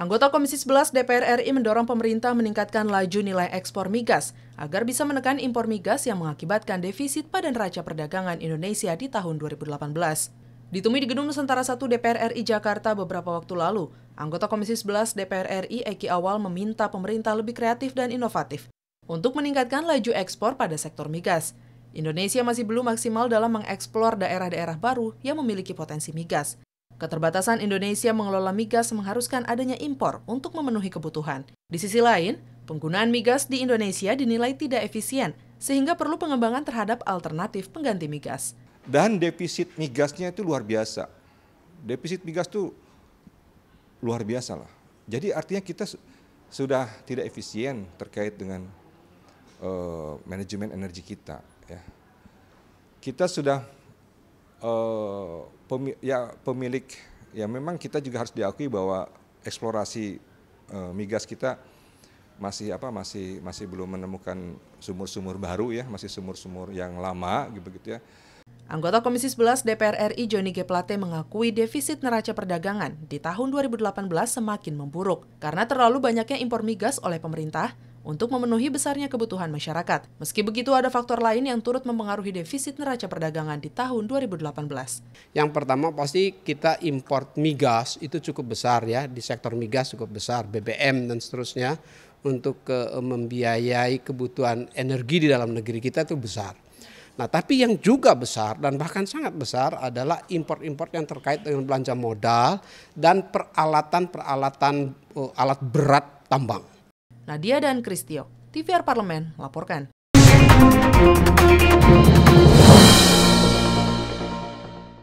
Anggota Komisi 11 DPR RI mendorong pemerintah meningkatkan laju nilai ekspor migas agar bisa menekan impor migas yang mengakibatkan defisit pada neraca perdagangan Indonesia di tahun 2018. Ditemui di Gedung Nusantara 1 DPR RI Jakarta beberapa waktu lalu, anggota Komisi 11 DPR RI Eki Awal meminta pemerintah lebih kreatif dan inovatif untuk meningkatkan laju ekspor pada sektor migas. Indonesia masih belum maksimal dalam mengeksplor daerah-daerah baru yang memiliki potensi migas. Keterbatasan Indonesia mengelola migas mengharuskan adanya impor untuk memenuhi kebutuhan. Di sisi lain, penggunaan migas di Indonesia dinilai tidak efisien, sehingga perlu pengembangan terhadap alternatif pengganti migas. Dan defisit migasnya itu luar biasa. Defisit migas itu luar biasa lah. Jadi artinya kita sudah tidak efisien terkait dengan uh, manajemen energi kita. Ya. Kita sudah uh, ya pemilik ya memang kita juga harus diakui bahwa eksplorasi uh, migas kita masih apa masih masih belum menemukan sumur-sumur baru ya masih sumur-sumur yang lama gitu gitu ya. Anggota Komisi 11 DPR RI Joni G. Plate mengakui defisit neraca perdagangan di tahun 2018 semakin memburuk karena terlalu banyaknya impor migas oleh pemerintah untuk memenuhi besarnya kebutuhan masyarakat. Meski begitu, ada faktor lain yang turut mempengaruhi defisit neraca perdagangan di tahun 2018. Yang pertama pasti kita import migas itu cukup besar ya, di sektor migas cukup besar, BBM dan seterusnya untuk ke, membiayai kebutuhan energi di dalam negeri kita itu besar. Nah, tapi yang juga besar dan bahkan sangat besar adalah import-import yang terkait dengan belanja modal dan peralatan-peralatan uh, alat berat tambang. Nadia dan Kristio, TVR Parlemen, melaporkan.